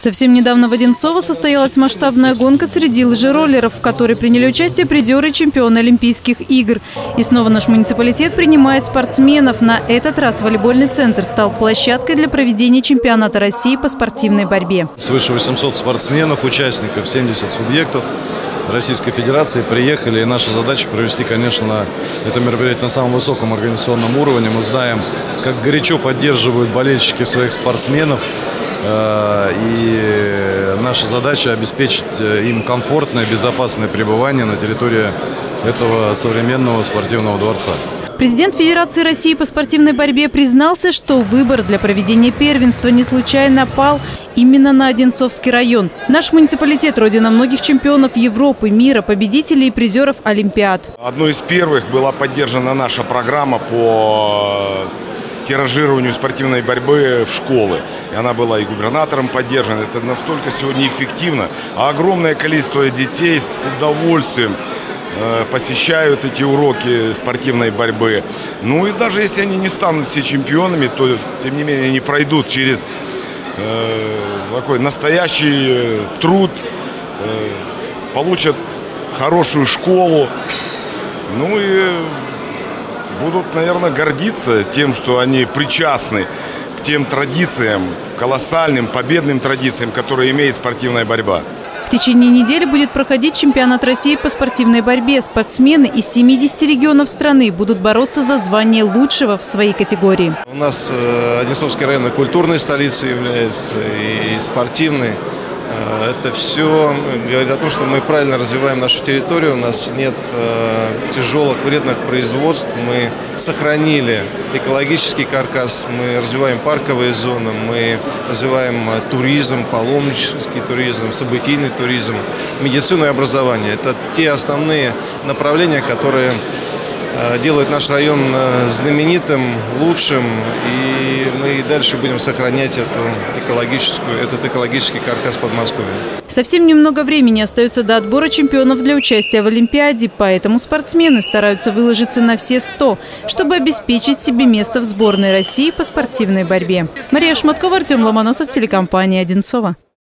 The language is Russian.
Совсем недавно в Одинцово состоялась масштабная гонка среди лыжероллеров, в которой приняли участие призеры и чемпионы Олимпийских игр. И снова наш муниципалитет принимает спортсменов. На этот раз волейбольный центр стал площадкой для проведения чемпионата России по спортивной борьбе. Свыше 800 спортсменов, участников, 70 субъектов Российской Федерации приехали. И наша задача провести, конечно, это мероприятие на самом высоком организационном уровне. Мы знаем, как горячо поддерживают болельщики своих спортсменов. Э, и наша задача обеспечить э, им комфортное, безопасное пребывание на территории этого современного спортивного дворца. Президент Федерации России по спортивной борьбе признался, что выбор для проведения первенства не случайно пал именно на Одинцовский район. Наш муниципалитет – родина многих чемпионов Европы, мира, победителей и призеров Олимпиад. Одной из первых была поддержана наша программа по тиражированию спортивной борьбы в школы. И она была и губернатором поддержана. Это настолько сегодня эффективно. А огромное количество детей с удовольствием э, посещают эти уроки спортивной борьбы. Ну и даже если они не станут все чемпионами, то тем не менее они пройдут через э, такой настоящий э, труд, э, получат хорошую школу. Ну и будут, наверное, гордиться тем, что они причастны к тем традициям, колоссальным, победным традициям, которые имеет спортивная борьба. В течение недели будет проходить чемпионат России по спортивной борьбе. Спортсмены из 70 регионов страны будут бороться за звание лучшего в своей категории. У нас э, Одинцовский район культурной столицей является и спортивной. Э, это все говорит о том, что мы правильно развиваем нашу территорию, у нас нет э, тяжелых вредных производств, мы сохранили экологический каркас, мы развиваем парковые зоны, мы развиваем э, туризм, паломнический туризм, событийный туризм, медицину и образование. Это те основные направления, которые делают наш район э, знаменитым, лучшим, и мы и дальше будем сохранять эту экологическую, этот экологический каркас Подмосковья. Совсем немного времени остается до отбора чемпионов для участия в Олимпиаде, поэтому спортсмены стараются выложиться на все 100, чтобы обеспечить себе место в сборной России по спортивной борьбе. Мария Шматкова, Артем Ломоносов, телекомпания «Одинцова».